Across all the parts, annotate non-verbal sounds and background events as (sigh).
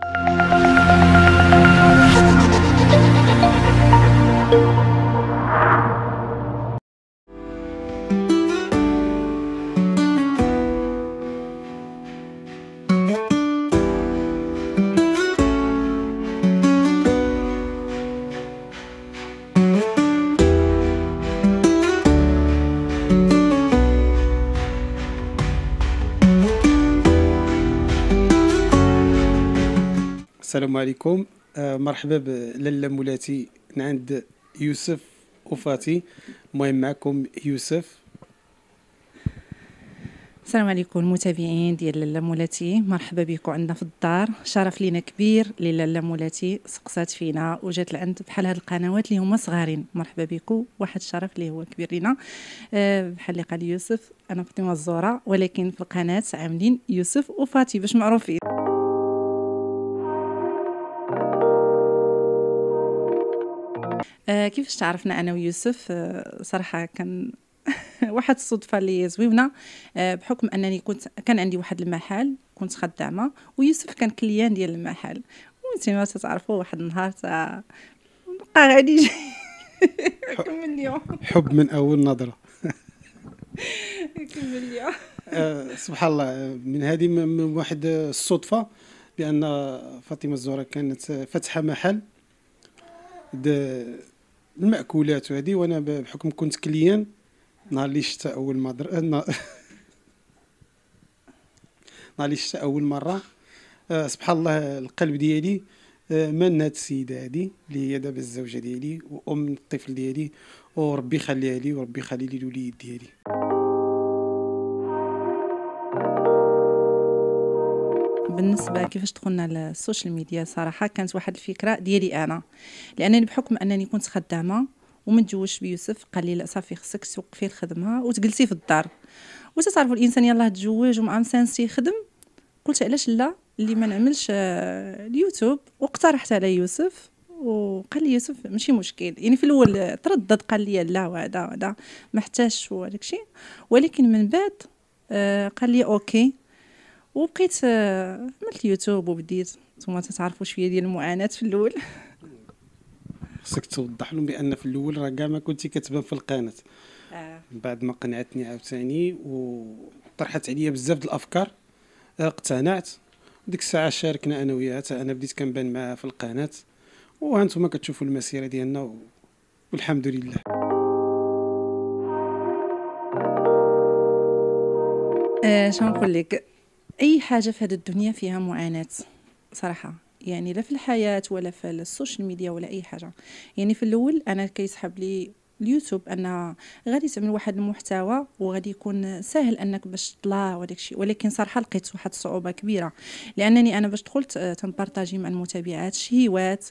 you السلام عليكم. آه، مرحبا بلاله مولاتي من عند يوسف وفاتي. المهم معكم يوسف. السلام عليكم المتابعين ديال لاله مولاتي. مرحبا بكم عندنا في الدار. شرف لينا كبير لاله مولاتي. سقسات فينا وجات لعند بحال هاد القنوات اللي هما صغارين. مرحبا بكم. واحد الشرف اللي هو كبير لينا. أه بحال اللي قال يوسف أنا فاطمة الزوره ولكن في القناة عاملين يوسف وفاتي باش معروفين. كيفاش تعرفنا أنا ويوسف؟ آه صراحة كان (laughs) واحد الصدفة اللي زوينة آه بحكم أنني كنت كان عندي واحد المحل كنت خدامة ويوسف كان كليان ديال المحل. ما تعرفوا واحد النهار تاع بقى غادي (laughs) كمل اليوم. حب من أول نظرة. (laughs) كمل اليوم. آه سبحان الله من هذه من واحد الصدفة بان فاطمة الزهراء كانت فاتحة محل. المأكولات وهذه وأنا بحكم كنت كليان نهار اللي شفت أول مرة (laughs) نهار اللي شفت أول مرة أه سبحان الله القلب ديالي أه من هاد السيدة هذه اللي هي دابا الزوجة ديالي وأم الطفل ديالي وربي يخليها لي وربي يخلي لي الوليد ديالي. بالنسبة كيفاش دخلنا للسوشيال ميديا صراحة كانت واحد الفكرة ديالي أنا. لأنني بحكم أنني كنت خدامة وما بيوسف قال لي لا صافي خصك توقفي الخدمة وتجلسي في الدار. وتتعرفوا الإنسان؟ يلاه تزوج ومع مسانسي يخدم؟ قلت علاش لا؟ اللي ما نعملش آه، اليوتيوب. واقترحت على يوسف وقال لي يوسف ماشي مشكل. يعني في الأول تردد قال لي لا وهذا وهذا ما احتاجش ولكن من بعد آه، قال لي okay. وبقيت آه، عملت اليوتيوب وبديت. نتوما تتعرفوا شوية ديال المعاناة في الأول. خصك توضح لهم بأن في الأول راه كاع ما كنتي كتبان في القناة. آه. بعد ما قنعتني عاوتاني وطرحت عليا بزاف د الأفكار. آه، اقتنعت. ديك الساعة شاركنا أنا وياها. حتى أنا بديت كنبان معاها في القناة. وهانتوما كتشوفوا المسيرة ديالنا والحمد لله. آه شنو نقول لك؟ أي حاجة في هذه الدنيا فيها معاناة صراحة. يعني لا في الحياة ولا في ال social media ولا أي حاجة. يعني في الأول أنا كيسحب لي اليوتيوب أن غادي تعمل واحد المحتوى وغادي يكون سهل أنك باش تطلع وداك الشيء. ولكن صراحة لقيت واحد الصعوبة كبيرة. لأنني أنا باش دخلت آه، تن partager مع المتابعات شهيوات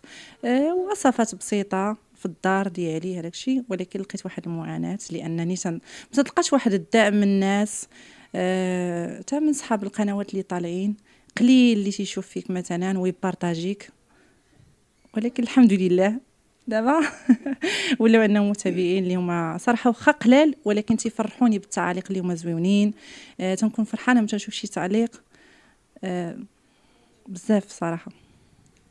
آه، وصفات بسيطة في الدار ديالي هذاك الشيء. ولكن لقيت واحد المعاناة لأنني ما تلقاش واحد الدعم من الناس تا من صحاب القنوات اللي طالعين قليل اللي تيشوف فيك مثلا ويبارطاجيك. ولكن الحمد لله دابا (laughs) ولاو عندنا متابعين اللي هما صراحة واخا قلال ولكن تيفرحوني بالتعاليق اللي هما زوينين. آه تنكون فرحانة ملي نشوف شي تعليق. آه بزاف صراحة.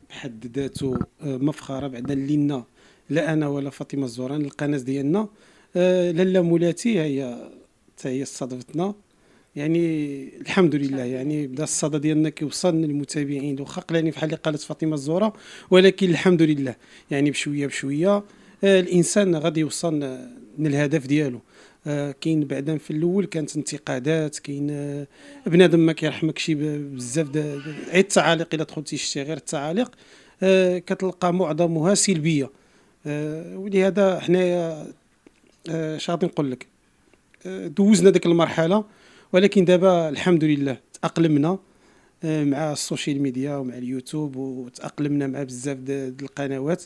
بحد ذاته آه مفخرة بعدا لينا لا أنا ولا فاطمة الزوران القناة ديالنا آه لاله مولاتي هي حتى هي استضفتنا. يعني الحمد لله يعني بدا الصدى ديالنا كيوصل للمتابعين. واخا قلاني بحال اللي قالت فاطمة الزهراء ولكن الحمد لله يعني بشوية بشوية آه الإنسان غادي يوصل للهدف ديالو. آه كاين بعدا في الأول كانت انتقادات كاين آه بنادم ما كيرحمكش بزاف عيد التعاليق إلا دخلتي شتي غير التعاليق آه كتلقى معظمها سلبية. آه ولهذا حنايا آه غادي نقول لك؟ دوزنا ديك المرحلة. ولكن دابا الحمد لله تأقلمنا آه، مع ال social media ومع اليوتيوب وتأقلمنا مع بزاف د القنوات.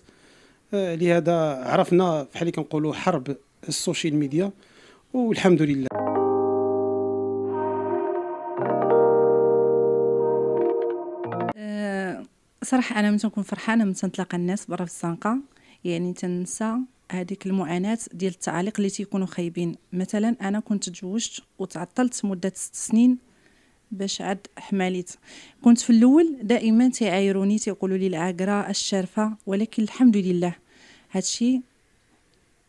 آه، لهذا عرفنا بحال كنقولوا حرب ال social media والحمد لله. آه، صراحة أنا من تنكون فرحانة من تنتلاقى الناس برا في الزنقة يعني تنسى هذيك المعاناة ديال التعاليق اللي تيكونوا خايبين. مثلا أنا كنت تزوجت وتعطلت مدة ست سنين باش عاد حملت. كنت في الأول دائما تيعايروني تيقولوا لي العاقرة الشارفه ولكن الحمد لله. هادشي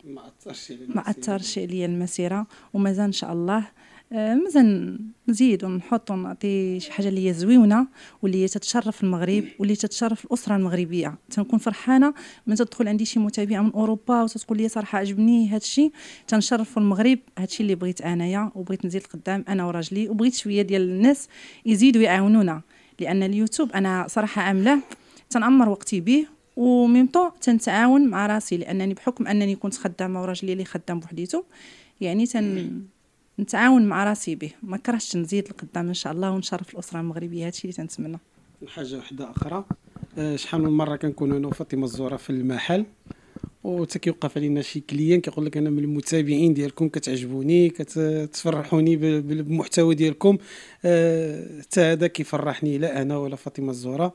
ما أثرش ما أثرش عليا المسيرة ومازال إن شاء الله مازال نزيد ونحط ونعطي شي حاجة اللي هي زويونه واللي هي تتشرف المغرب واللي تتشرف الأسرة المغربية. تنكون فرحانة من تدخل عندي شي متابعة من أوروبا وتتقول لي صراحة عجبني هذا الشيء تنشرف المغرب هذا الشيء اللي بغيت أنايا وبغيت نزيد لقدام أنا وراجلي وبغيت شوية ديال الناس يزيدوا يعاونونا. لأن اليوتيوب أنا صراحة عامله تنعمر وقتي به وميم طون تنتعاون مع راسي. لأنني بحكم أنني كنت خدامة وراجلي اللي خدام بوحديتو يعني تن نتعاون مع راسي به. ما كرهتش نزيد لقدام إن شاء الله ونشرف الأسرة المغربية. هادشي اللي تنتمنى. حاجة واحدة أخرى آه، شحال من مرة كنكون أنا وفاطمة الزهراء في المحل؟ وتا كيوقف علينا شي كليان كيقول لك أنا من المتابعين ديالكم كتعجبوني كتفرحوني بالمحتوى ديالكم. آه، حتى هذا كيفرحني لا أنا ولا فاطمة الزهراء.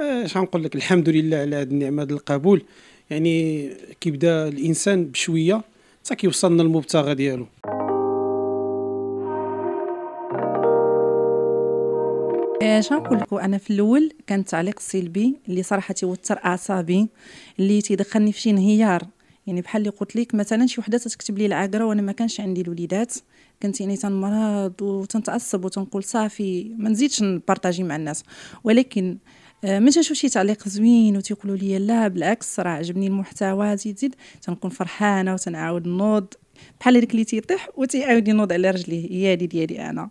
اش غنقول لك الحمد لله على هذه النعمة القبول. يعني كيبدا الإنسان بشوية حتى كيوصلنا المبتغى ديالو. اش نقول لكم أنا في الأول كان تعليق سلبي اللي صراحة توتر أعصابي اللي تيدخلني في شي انهيار. يعني بحال اللي قلت لك مثلا شي وحدة تكتب لي العاقرة وأنا ما كانش عندي الوليدات. كنت يعني تنمرض وتنتعصب وتنقول صافي ما نزيدش نبارطاجي مع الناس. ولكن آه، من تشوف شي تعليق زوين وتيقولوا لي لا بالعكس راه عجبني المحتوى زيد زيد. تنكون فرحانة وتنعاود نوض. بحال ديك اللي تيطيح وتيعاود ينوض على رجليه هي هذه ديالي أنا.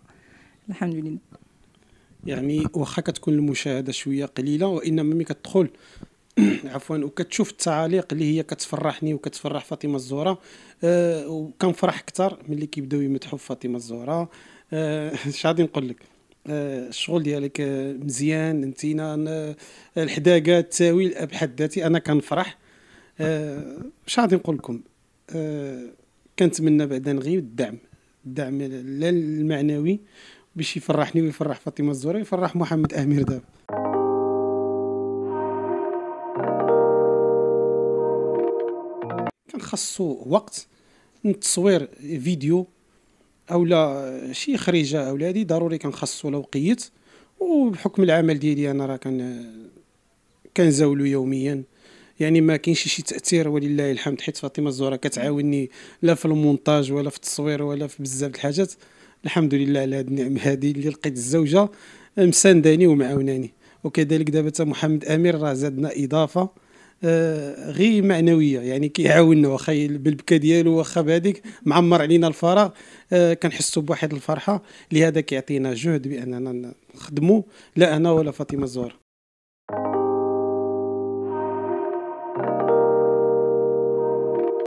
الحمد لله. يعني واخا كتكون المشاهدة شوية قليلة وانما ملي كتدخل (clears throat) عفوا وكتشوف التعاليق اللي هي كتفرحني وكتفرح فاطمة الزهراء أه وكنفرح أكثر ملي كيبداو يمدحوا فاطمة الزهراء أه (laughs) اش غادي نقول لك؟ أه الشغل ديالك آه، مزيان انتينا الحداقة التاويل بحد ذاتي أنا كنفرح. اش غادي نقول لكم؟ كنتمنى بعدا غير الدعم. الدعم لا المعنوي باش يفرحني ويفرح فاطمة الزهراء يفرح محمد أمير دابا. كان خاصو وقت تصوير فيديو أو لا شي خريجة أو هادي ضروري كان خاصو وقيت وبحكم العمل ديالي أنا راه كان كنزاولو يوميا. يعني ما كاينش شي تأثير ولله الحمد حيت فاطمة الزهراء كتعاوني لا في المونتاج ولا في التصوير ولا في بزاف الحاجات. الحمد لله على هذه النعمه هذه اللي لقيت الزوجة مسانداني ومعاوناني. وكذلك دابا محمد أمير راه زادنا إضافة آه غير معنوية. يعني كيعاوننا واخا بالبكا ديالو واخا بهذيك معمر علينا الفراغ آه كنحسوا بواحد الفرحة. لهذا كيعطينا جهد بأننا نخدموا لا أنا ولا فاطمة الزهراء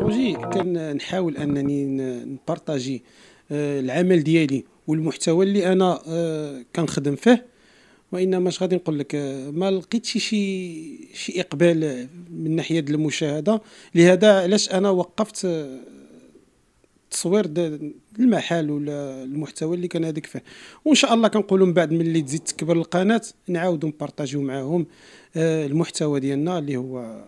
بروجي كنحاول أنني نبارطاجي آه، العمل ديالي والمحتوى اللي أنا آه، كنخدم فيه. وإنما اش غادي نقول لك آه، ما لقيتش شي شي إقبال من ناحية المشاهدة. لهذا علاش أنا وقفت تصوير المحل ولا المحتوى اللي كان هذيك فيه. وإن شاء الله كنقولوا من بعد ملي تزيد تكبر القناة نعاودوا نبارطاجيو معاهم المحتوى ديالنا اللي هو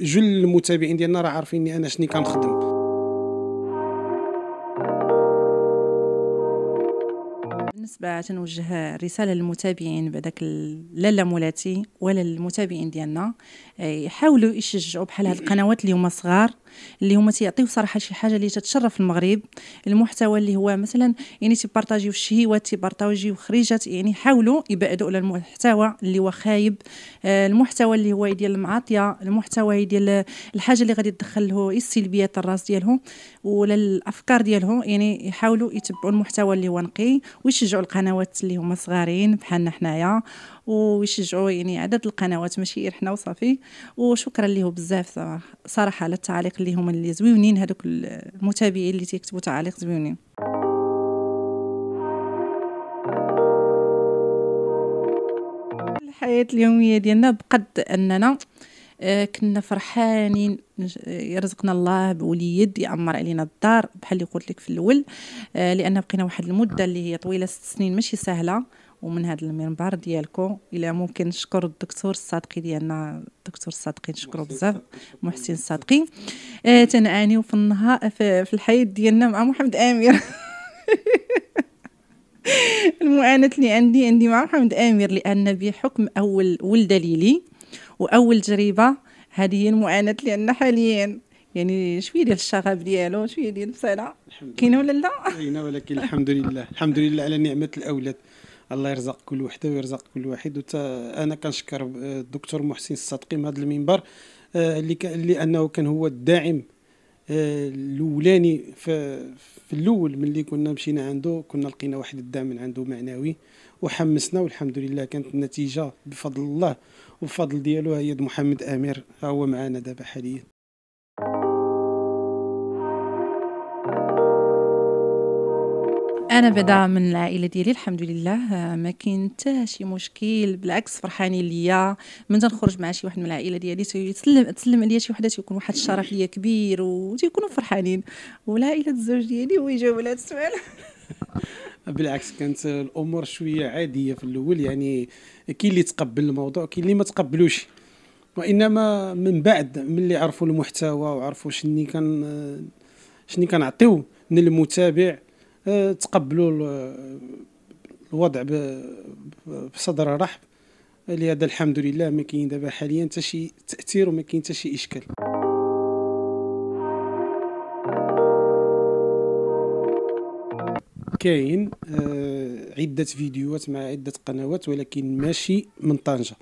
جل المتابعين ديالنا راه عارفيني أنا شني كنخدم. بالنسبة تنوجه رسالة للمتابعين بعداك لا مولاتي ولا المتابعين ديالنا يحاولوا يشجعوا بحال هاد القنوات اللي هما صغار. اللي هما تيعطيو صراحة شي حاجة اللي تتشرف المغرب المحتوى اللي هو مثلا يعني تيبارطاجيو الشهيوات تيبارطاجيو خريجات يعني حاولوا يبعدوا على المحتوى اللي هو خايب آه، المحتوى اللي هو ديال المعاطية المحتوى ديال الحاجة اللي غادي تدخل له السلبيات الراس ديالهم ولا الأفكار ديالهم يعني يحاولوا يتبعوا المحتوى اللي هو نقي ويشجعوا القنوات اللي هما صغارين بحالنا حنايا. ويشجعوا يعني عدد القنوات ماشي غير حنا وصافي. وشكرا ليه بزاف صراحة على التعاليق اللي هما اللي زويونين هذوك المتابعين اللي تيكتبوا تعاليق زويونين. الحياة اليومية ديالنا بقد أننا آه، كنا فرحانين يرزقنا الله بوليد يعمر علينا الدار بحال اللي قلت لك في الأول. آه، لأن بقينا واحد المدة اللي هي طويلة ست سنين ماشي سهلة. ومن هذا المنبر ديالكم إلى ممكن نشكر الدكتور الصادقي ديالنا الدكتور الصادقي نشكرو بزاف محسن الصادقي آه تنعانيو في النهار في, الحياة ديالنا مع محمد أمير. (laughs) المعاناة اللي عندي عندي مع محمد آمر لأن بحكم أول ولدة ليلي وأول تجربة هذه هي المعاناة اللي عندنا حاليا. يعني شوية ديال الشغف ديالو شوية ديال البصيله كاينة ولا لا؟ كاينة ولكن الحمد لله. الحمد لله على نعمة الأولاد. الله يرزق كل وحده ويرزق كل واحد. وتا أنا كنشكر الدكتور محسن الصدقي من هذا المنبر آه، اللي لأنه كان هو الداعم آه، الأولاني في في الأول ملي كنا مشينا عنده كنا لقينا واحد الدعم من عنده معنوي وحمسنا والحمد لله كانت النتيجة بفضل الله وبفضل ديالو هي محمد آمير هو معنا دابا حاليا. أنا بعدا من العائلة ديالي الحمد لله. ما كاين حتى شي مشكل بالعكس فرحانين ليا. من تنخرج مع شي واحد من العائلة ديالي تسلم تسلم عليا شي وحدة تيكون واحد الشرف ليا كبير وتيكونوا فرحانين. والعائلة الزوج ديالي هو يجاوب على هذا السؤال. (laughs) بالعكس كانت الأمور شوية عادية في الأول. يعني كاين اللي تقبل الموضوع كاين اللي ما تقبلوش. وإنما من بعد ملي عرفوا المحتوى وعرفوا شني كان شني كنعطيو للمتابع آه، تقبلوا الوضع بصدر رحب. لهذا الحمد لله ما كاين دابا حاليا حتى شي تأثير وما كاين حتى شي إشكال. كاين آه عدة فيديوهات مع عدة قنوات ولكن ماشي من طنجة.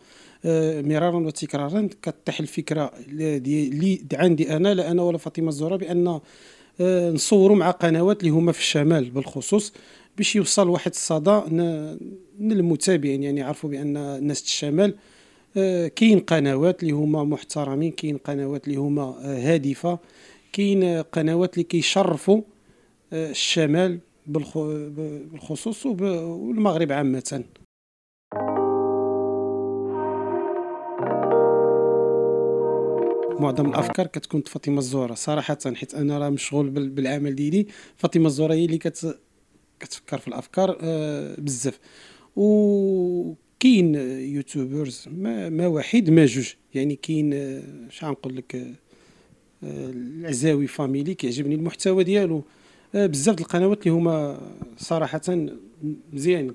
آه مرارا وتكرارا كطيح الفكرة اللي عندي أنا لا أنا ولا فاطمة الزهراء بأن آه، نصوروا مع قنوات اللي هما في الشمال بالخصوص باش يوصل واحد الصدى للمتابعين يعني يعرفوا بأن ناس الشمال آه، كاين قنوات اللي هما محترمين كاين قنوات اللي هما آه، هادفة كاين قنوات اللي كيشرفوا الشمال بالخصوص والمغرب عامة. معظم الأفكار كتكون فاطمة الزهراء صراحة حيت أنا راه مشغول بالعمل ديالي. فاطمة الزهراء هي اللي كت كتفكر في الأفكار آه بزاف. وكاين يوتيوبرز ما, ما واحد ما جوج. يعني كاين آه، اش غنقول لك آه العزاوي فاميلي كيعجبني المحتوى ديالو. بزاف القنوات اللي هما صراحة مزيانين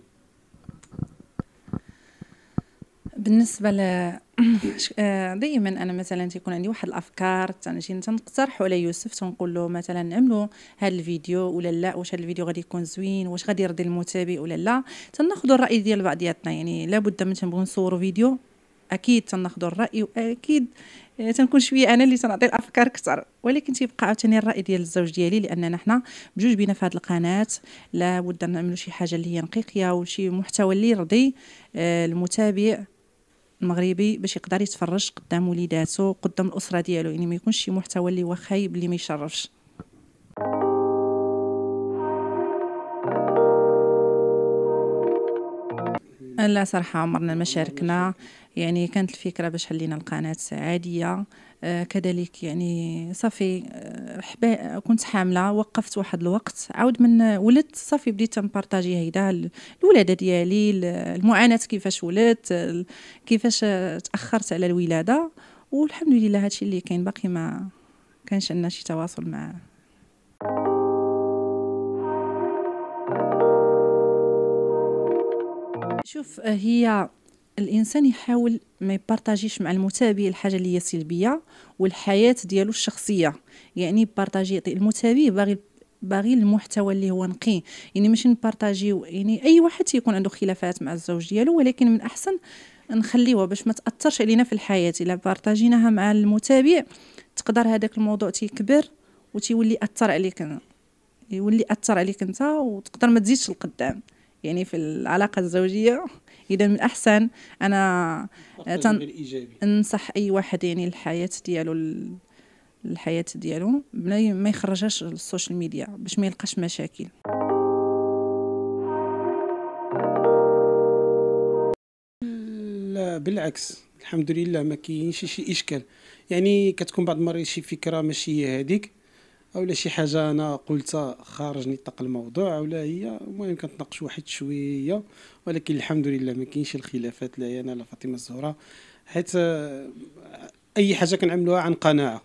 بالنسبة ل دائما أنا مثلا تيكون عندي واحد الأفكار تنجي تنقترح على يوسف تنقول له مثلا نعملوا هذا الفيديو ولا لا؟ واش هذا الفيديو غادي يكون زوين؟ واش غادي يرضي المتابع ولا لا؟ تناخذوا الرأي ديال بعضياتنا يعني لابد من تنبغيو نصوروا فيديو أكيد تناخذوا الرأي وأكيد آه، تنكون شوية أنا اللي تنعطي الأفكار أكثر. ولكن تيبقى عاوتاني الرأي ديال الزوج ديالي لاننا حنا بجوج بينا في هذه القناة لابد نعملوا شي حاجة اللي هي نقيقيه وشي محتوى اللي يرضي آه، المتابع المغربي باش يقدر يتفرج قدام وليداتو قدام الأسرة ديالو. يعني ما يكونش شي محتوى اللي هو خايب اللي ما يشرفش. لا صراحة عمرنا ما شاركنا. يعني كانت الفكرة باش حلينا القناة عادية. آه، كذلك يعني صافي آه، كنت حاملة وقفت واحد الوقت. عاود من ولدت صافي بديت نبارطاجي هيدا الولادة ديالي المعاناة كيفاش ولدت كيفاش تأخرت على الولادة. والحمد لله هادشي اللي كاين باقي ما كانش عندنا شي تواصل معاه. شوف هي الإنسان يحاول ما يبارطاجيش مع المتابع الحاجة اللي هي سلبية والحياة ديالو الشخصية. يعني يبارطاجي المتابع باغي باغي المحتوى اللي هو نقي. يعني ماشي نبارطاجيو يعني أي واحد تيكون عنده خلافات مع الزوج ديالو ولكن من أحسن نخليوها باش ما تأثرش علينا في الحياة. إلا بارطاجيناها مع المتابع تقدر هذاك الموضوع تيكبر وتيولي اثر عليك يولي اثر عليك أنت وتقدر ما تزيدش لقدام يعني في العلاقة الزوجية. إذا من الاحسن أنا تن... أنصح أي واحد يعني الحياة ديالو الحياة ديالو ما يخرجهاش لل social media باش ما يلقاش مشاكل. لا بالعكس الحمد لله ما كاينش شي إشكال. يعني كتكون بعض المرات شي فكرة ماشي هي هذيك. اولا شي حاجة أنا قلتها خارج نطاق الموضوع اولا هي المهم كنتناقش واحد شوية ولكن الحمد لله ما كاينش الخلافات لا أنا لا فاطمة الزهراء حيت آه، أي حاجة كنعملوها عن قناعة.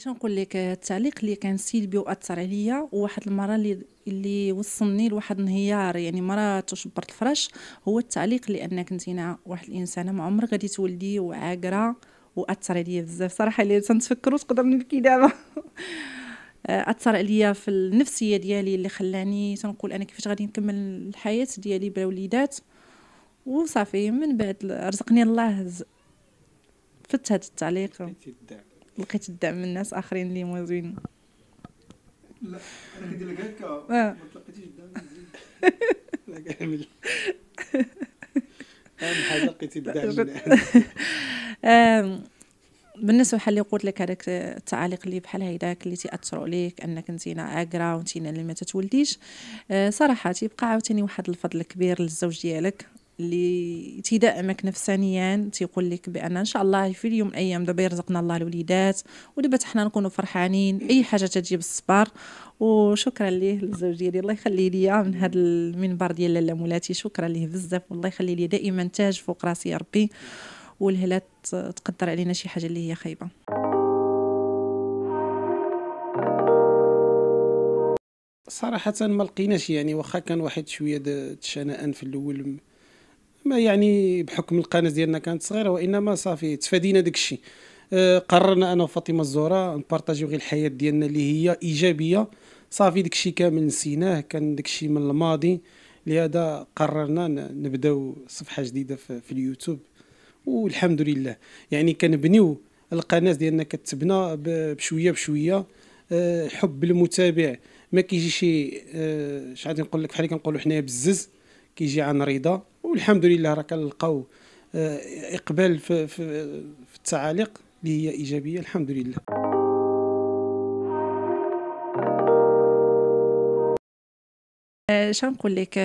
شنو نقول لك التعليق اللي كان سلبي وأثر عليا وواحد المرة اللي اللي وصلني لواحد انهيار يعني مرة تشبرت الفرش هو التعليق لأنك انت واحد الانسانه ما عمرك غادي تولدي وعاقرة وأثر عليا بزاف. صراحة اللي تنتفكروا تقدر نبكي دابا. (laughs) أثر عليا في النفسية ديالي اللي خلاني تنقول أنا كيفاش غادي نكمل الحياة ديالي بلا وليدات. وصافي من بعد رزقني الله فت هذا التعليق. لقيت الدعم من ناس آخرين اللي هما زوينين. لا أنا كندير لك هكا. آه. ما تلقيتيش الدعم. (laughs) لا كامل. أهم حاجة لقيتي الدعم. (laughs) بالنسبة بحال اللي قلت لك هذاك التعاليق اللي بحال هيداك اللي تأثروا عليك أنك انتينا عاقره وانتينا اللي ما تتولديش آه، صراحة تيبقى عاوتاني واحد الفضل كبير للزوج ديالك. اللي تيدعمك نفسانيا تيقول لك بأن إن شاء الله في اليوم من الأيام دابا يرزقنا الله الوليدات ودابا حنا نكونوا فرحانين أي حاجة تجي بالصبر. وشكرا ليه للزوج ديالي الله يخلي ليا من هذا المنبر ديال لاله مولاتي شكرا ليه بزاف والله يخلي لي دائما تاج فوق راسي يا ربي. والهلا تقدر علينا شي حاجة اللي هي خايبة. صراحة ما لقيناش يعني واخا كان واحد شوية الشنآن في الأول. ما يعني بحكم القناة ديالنا كانت صغيرة وإنما صافي تفادينا داك الشيء. آه، قررنا أنا وفاطمة الزهراء نبارطاجيو غير الحياة ديالنا اللي هي إيجابية. صافي داك الشيء كامل نسيناه كان داك الشيء من الماضي. لهذا قررنا نبداو صفحة جديدة في, اليوتيوب. والحمد لله. يعني كنبنيو القناة ديالنا كتبنى ب- بشوية بشوية. آه، حب المتابع. ما كيجي شي اش غادي نقول لك؟ بحال كنقولوا حنايا بزز كيجي عن رضا. والحمد لله راه كنلقاو آه، إقبال في, في, في التعاليق اللي هي إيجابية الحمد لله اش نقول لك؟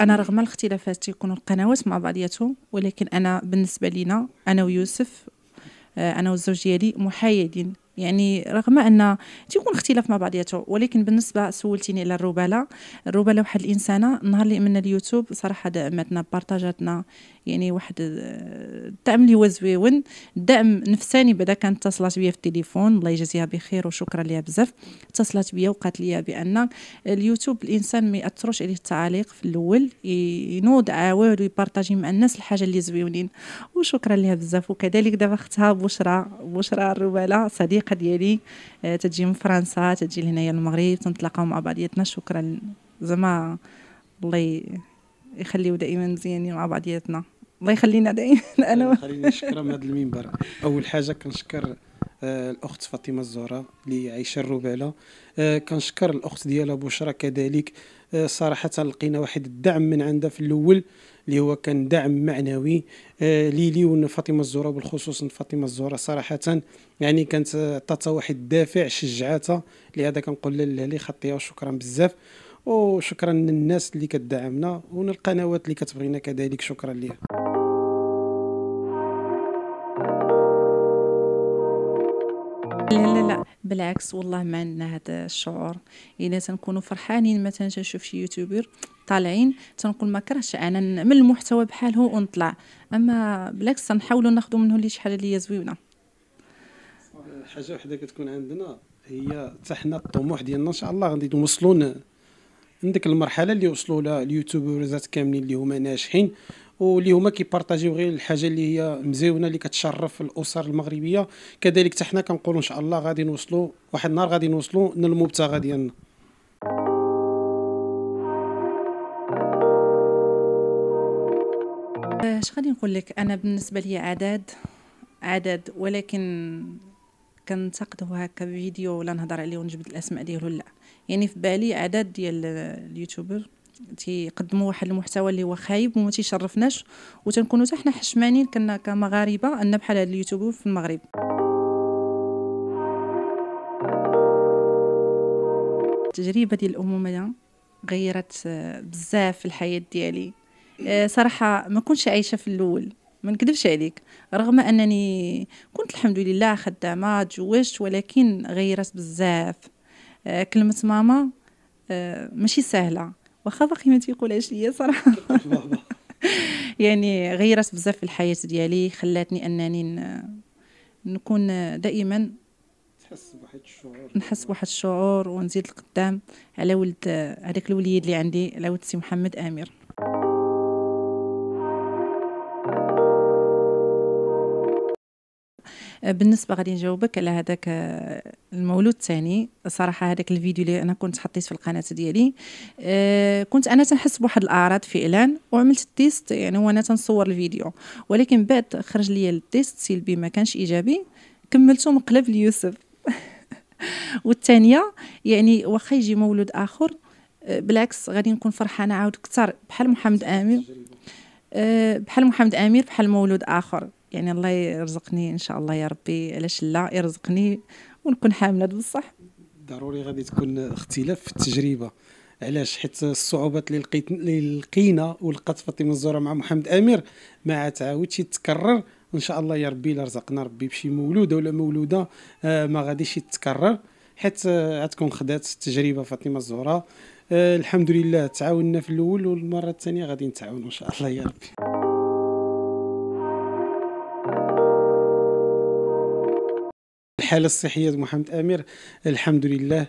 أنا رغم الاختلافات تيكونوا القنوات مع بعضياتهم ولكن أنا بالنسبة لينا أنا ويوسف آه، أنا والزوج ديالي محايدين. يعني رغم أن تيكون اختلاف مع بعضياته ولكن بالنسبة سولتيني على الربالة الربالة واحد الإنسانة. النهار اللي من اليوتيوب صراحة دعمتنا بارطاجاتنا يعني واحد الدعم اللي هو زويون الدعم نفساني بعدا كانت اتصلت بيا في التليفون الله يجازيها بخير وشكرا ليها بزاف. اتصلت بيا وقالت لي بأن اليوتيوب الإنسان ما يأثروش عليه التعاليق في الأول ينوض عاود ويبارطاجي مع الناس الحاجة اللي زويونين. وشكرا لها بزاف. وكذلك دابا أختها بشرى بشرى الربالة صديقة ديالي آه، تجي من فرنسا تجي لهنايا المغرب تنتلاقاو مع بعضياتنا. شكرا. زعما الله يخليو دائما مزيانين مع بعضياتنا. الله يخلينا دائما (laughs) أنا خليني نشكرها من هذا المنبر. أول حاجة كنشكر آه، الأخت فاطمة الزهراء اللي عايشة الربالة. آه، كنشكر الأخت ديالها بشرى كذلك. آه، صراحة لقينا واحد الدعم من عندها في الأول اللي هو كان دعم معنوي. ليلي وأن فاطمة الزهراء بالخصوص فاطمة الزهراء صراحة يعني كانت عطاتها واحد الدافع شجعتها لهذا كنقول لها لي خطيها وشكرا بزاف. وشكرا للناس اللي كتدعمنا وللقنوات اللي كتبغينا كذلك. شكرا ليها. بالعكس والله ما عندنا هذا الشعور. الا تنكونوا فرحانين مثلا تنشوف شي يوتيوبر طالعين تنقول ما كرهتش أنا نعمل المحتوى بحاله ونطلع. أما بالعكس تنحاولوا ناخذوا منه اللي شي حاجة اللي زوينة. حاجة وحدة كتكون عندنا هي حتى حنا الطموح ديالنا إن شاء الله غادي نوصلوا ن- عندك المرحلة اللي وصلوا لها اليوتيوبرزات كاملين اللي هما ناجحين واللي هما كيبارطاجيو غير الحاجة اللي هي مزيونة اللي كتشرف الأسر المغربية. كذلك حتى حنا كنقولوا إن شاء الله غادي نوصلوا واحد النهار غادي نوصلوا للمبتغى ديالنا. اش غادي نقول لك؟ أنا بالنسبة لي عدد عدد ولكن كنتقدو هكا فيديو ولا نهضر عليه ونجبد الأسماء ديالو لا. يعني في بالي عدد ديال اليوتيوبر تيقدموا واحد المحتوى اللي هو خايب وما تيشرفناش وتنكونوا حتى حنا حشمانين كنا كمغاربة أن بحال هاد اليوتيوبر في المغرب. التجربة ديال الامومه غيرت بزاف في الحياة ديالي. آه، صراحة ما كنتش عايشة في الأول ما نكذبش عليك. رغم أنني كنت الحمد لله خدامة تزوجت ولكن غيرت بزاف. كلمه ماما ماشي سهلة. واخا باقي ما تيقولهاش ليا بابا (laughs) يعني غيرت بزاف في الحياة ديالي خلاتني أنني ن- نكون دائما تحس بواحد الشعور. نحس بواحد الشعور ونزيد لقدام على ولد هذاك الوليد اللي عندي على ولد سي محمد امير بالنسبة غادي نجاوبك على هذاك المولود الثاني. صراحة هذاك الفيديو اللي أنا كنت حطيت في القناة ديالي آه، كنت أنا تنحس بواحد الأعراض فعلا وعملت ال test يعني وأنا تنصور الفيديو. ولكن بعد خرج لي ال test سلبي ما كانش إيجابي كملته مقلب ليوسف (laughs) والثانية يعني واخا يجي مولود آخر آه، بالعكس غادي نكون فرحانة عاود كثر بحال محمد آمير. آه، بحال محمد آمير بحال مولود آخر. يعني الله يرزقني إن شاء الله يا ربي. علاش لا؟ يرزقني ونكون حاملة بصح. ضروري غادي تكون اختلاف في التجربة. علاش؟ حيت الصعوبات اللي لقيت اللي لقينا ولقات فاطمة الزهراء مع محمد أمير ما تعاودش تتكرر وان شاء الله يا ربي إلا رزقنا ربي بشي مولوده ولا مولودة آه، ما غاديش تتكرر حيت آه، غتكون خدات التجربة فاطمة الزهراء. آه، الحمد لله تعاوننا في الأول والمرة الثانية غادي نتعاونوا إن شاء الله يا ربي. الحالة الصحية محمد أمير. الحمد لله.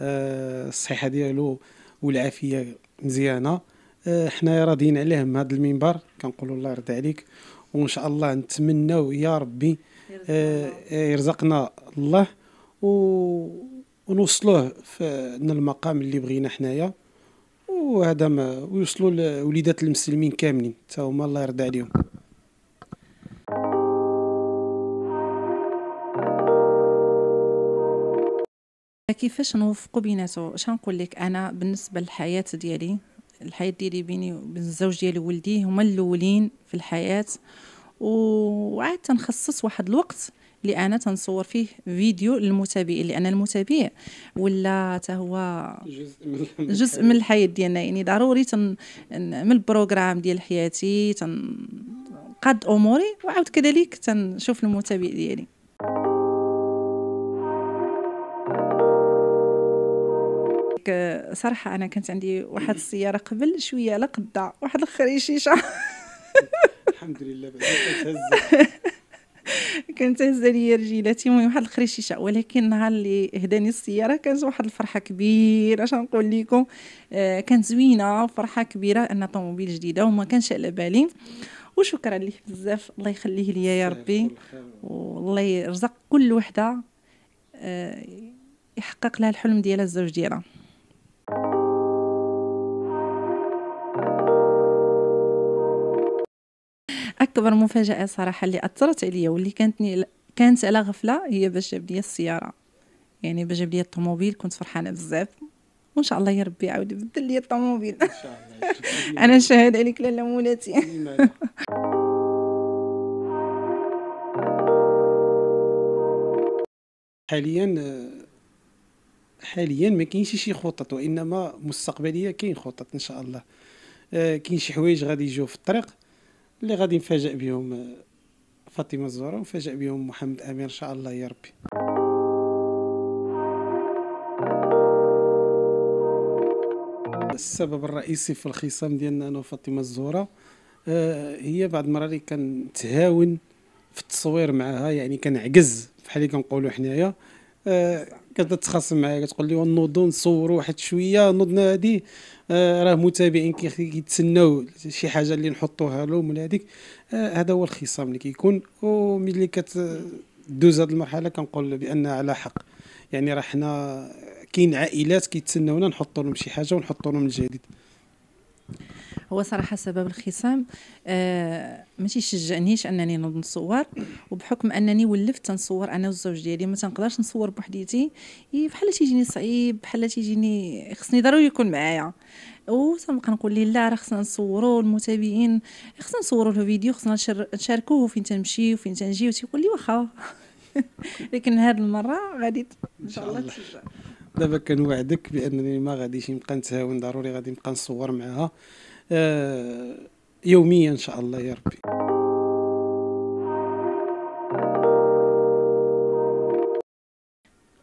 آه، الصحة ديالو والعافية مزيانة. آه، حنايا راضيين عليه من هذا المنبر. كنقولوا الله يرضي عليك. وإن شاء الله نتمناو يا ربي آه، يرزقنا الله. ونوصلوه في المقام اللي بغينا حنايا. وهذا ما ويوصلوا لوليدات المسلمين كاملين. حتى هما الله يرضي عليهم. كيفاش نوفقوا بيناتو؟ اش نقول لك؟ أنا بالنسبة للحياة ديالي الحياة ديالي بيني وبين الزوج ديالي وولدي هما الأولين في الحياة. وعاد تنخصص واحد الوقت اللي أنا تنصور فيه فيديو للمتابعين لأن المتابع. ولا حتى هو جزء من الحياة. ديالنا. يعني ضروري تن من البروغرام ديال حياتي تنقاد أموري. وعاود كذلك تنشوف المتابع ديالي. لك صراحة أنا كانت عندي واحد السيارة قبل شوية على قدا واحد الخريشيشه الحمد لله (laughs) كانت هزه ليا رجيلاتي المهم واحد الخريشيشه ولكن النهار اللي هداني السيارة كانت واحد الفرحة كبيرة اش نقول لكم آه كانت زوينة فرحة كبيرة أن طوموبيل جديدة وما كانش على بالي. وشكرا ليه بزاف الله يخليه ليا يا ربي. والله يرزق كل وحدة آه يحقق لها الحلم ديالها الزوج ديالها. اكبر مفاجأة صراحة اللي أثرت عليا واللي كانتني كانت على غفلة هي باش جاب لي السيارة. يعني باش جاب لي الطوموبيل كنت فرحانة بزاف. وإن شاء الله يا ربي يعاود يبدل لي الطوموبيل. إن شاء الله. (laughs) أنا شاهد عليك لاله مولاتي حاليا حاليا ما كاينش شي خطط وإنما مستقبلية كاين خطط إن شاء الله. آه، كاين شي حوايج غادي يجيو في الطريق. اللي غادي نفاجئ بهم آه، فاطمة الزهراء ونفاجئ بهم محمد امير إن شاء الله يا ربي. السبب الرئيسي في الخصام ديالنا أنا وفاطمة الزهراء آه، هي بعض المرات اللي كنتهاون في التصوير معها يعني كنعجز بحال اللي كنقولوا حنايا. كتتخاصم معايا كتقول لي نوضوا نصوروا واحد شوية نوضنا هذه آه راه متابعين كيتسناو شي حاجة اللي نحطوها لهم ولا هذيك آه هذا هو الخصام اللي كيكون. وملي كتدوز هذه المرحلة كنقول بانها على حق. يعني راه حنا كاين عائلات كيتسناونا نحطوا لهم شي حاجة ونحطوا لهم الجديد. هو صراحة سبب الخصام آه ماشي شجعنيش أنني نوض نصور وبحكم أنني ولفت نصور أنا والزوج ديالي ما تنقدرش نصور بوحديتي. بحال تيجيني صعيب بحال تيجيني خصني ضروري يكون معايا. وتنبقى نقول لي لا راه خصنا نصوروا المتابعين خصنا نصوروا له فيديو خصنا نشاركوه فين تنمشي وفين تنجي وتيقول لي واخا. (laughs) لكن هذه المرة غادي إن شاء الله دابا كنوعدك بأنني ما غاديش نبقى نتهاون ضروري غادي نبقى نصور معاها. آه، يوميا إن شاء الله يا ربي.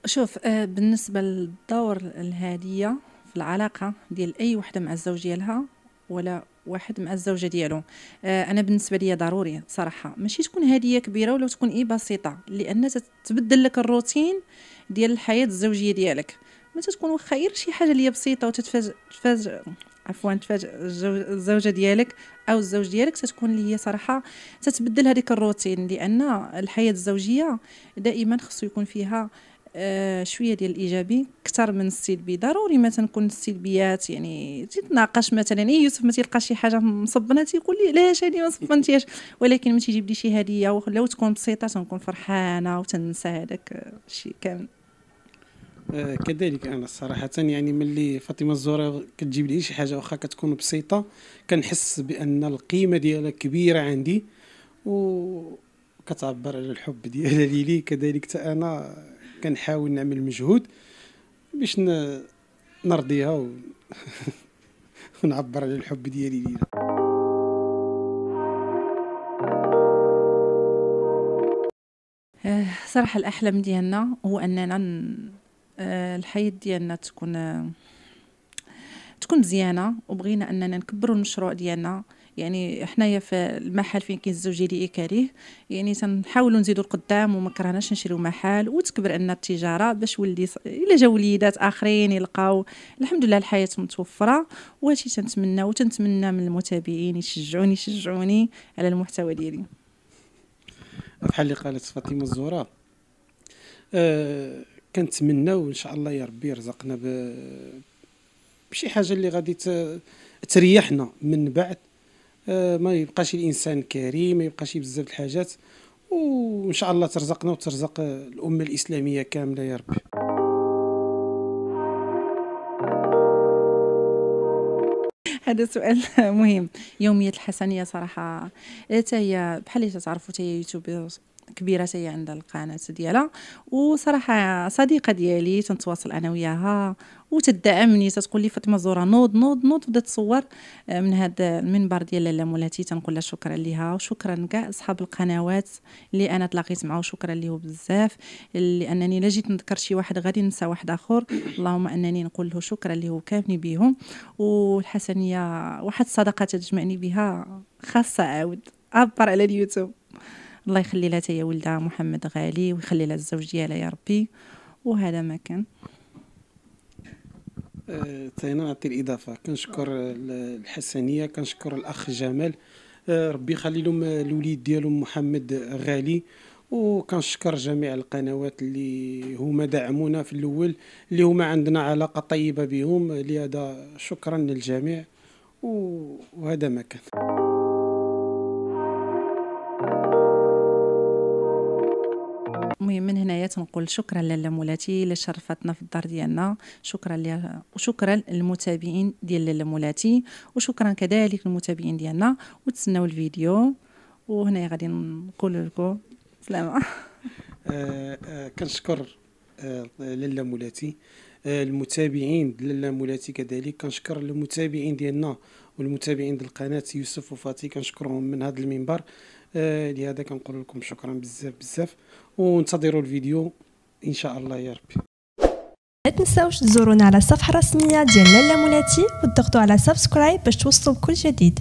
شوف آه، بالنسبة للدور الهادية في العلاقة ديال أي وحدة مع الزوج ديالها ولا واحد مع الزوجة ديالو آه أنا بالنسبة لي ضروري صراحة. ماشي تكون هدية كبيرة ولا تكون اي بسيطة لأن تتبدل لك الروتين ديال الحياة الزوجية ديالك. ما تكون واخا غير شي حاجة اللي بسيطة وتتفاجئ تفاجئ عفوا تفاجئ الزوجة ديالك أو الزوج ديالك تتكون اللي هي صراحة تتبدل هذيك الروتين لأن الحياة الزوجية دائما خصو يكون فيها آه شوية ديال الإيجابي أكثر من السلبي ضروري ما تنكون السلبيات يعني تتناقش مثلا اي يوسف ما تلقى شي حاجة مصبنة تيقول لي علاش هذه ما صبنتيهاش. ولكن ما تيجيب لي شي هدية ولو تكون بسيطة تنكون فرحانة وتنسى هذاك الشيء كامل. كذلك أنا صراحة يعني ملي فاطمة الزهراء كتجيب لي شي حاجة واخا كتكون بسيطة كنحس بأن القيمة ديالها كبيرة عندي و كتعبر على الحب ديالها (laughs) لي كذلك حتى أنا كنحاول نعمل مجهود باش نرضيها و... (laughs) ونعبر على الحب ديالي ليها آه، صراحة الأحلام ديالنا هو أننا آه، الحياة ديالنا تكون تكون مزيانة وبغينا أننا نكبروا المشروع ديالنا. يعني حنايا في المحل فين كاين الزوج ديالي كاريه يعني تنحاولوا نزيدوا القدام وما كرهناش نشريو محل وتكبر عندنا التجارة باش ولدي. إلا جاو وليدات آخرين يلقاو. الحمد لله الحياة متوفرة وهادشي تنتمنى وتنتمنى من المتابعين يشجعوني يشجعوني على المحتوى ديالي. بحال اللي قالت فاطمة الزهراء أه كنتمناو ان شاء الله يا ربي يرزقنا بشي حاجة اللي غادي تريحنا من بعد. آه، ما يبقاش الإنسان كريم ما يبقاش بزاف الحاجات. وإن شاء الله ترزقنا وترزق الأمة الإسلامية كاملة يا ربي. هذا سؤال مهم. يومية الحسنية صراحة. حتى هي بحال اللي تعرفوا حتى هي يوتيوبر كبيرة هي عندها القناة ديالها. وصراحة صديقة ديالي تنتواصل أنا وياها وتدعمني تتقول لي فاطمة زورة نوض نوض نوض بدات تصور آه، من هذا المنبر ديال لاله مولاتي. تنقول لها شكرا ليها وشكرا كاع أصحاب القنوات اللي أنا تلاقيت معاه شكرا ليه بزاف. لانني لا جيت نذكر شي واحد غادي ننسى واحد آخر. اللهم أنني نقول له شكرا ليه كامل بهم والحسنية واحد الصدقة تجمعني بها خاصة عاود عبر على اليوتيوب. الله يخلي لها هي ولدها محمد غالي ويخلي لها الزوج ديالها يا ربي. وهذا ما كان. تاينا نعطي الإضافة. كنشكر الحسنية كنشكر الأخ جمال. أه، ربي يخلي لهم الوليد ديالهم محمد غالي. وكنشكر جميع القنوات اللي هما دعمونا في الأول اللي هما عندنا علاقة طيبة بهم. لهذا شكرا للجميع. وهذا ما كان. المهم من هنايا تنقول شكرا لاله مولاتي اللي شرفتنا في الدار ديالنا. شكرا لها وشكرا للمتابعين ديال لاله مولاتي. وشكرا كذلك للمتابعين ديالنا. وتسناو الفيديو. وهنا غادي نقول لكم سلامة. آه آه كنشكر آه لاله مولاتي. آه المتابعين لاله مولاتي كذلك. كنشكر المتابعين ديالنا والمتابعين ديال القناة يوسف وفاتي. كنشكرهم من هذا المنبر. آه لهذا كنقول لكم شكرا بزاف بزاف. وانتظروا الفيديو إن شاء الله يا ربي. لا تنساوش تزورونا على الصفحه الرسميه ديال لاله مولاتي وتضغطوا على سبسكرايب باش توصلوا بكل جديد.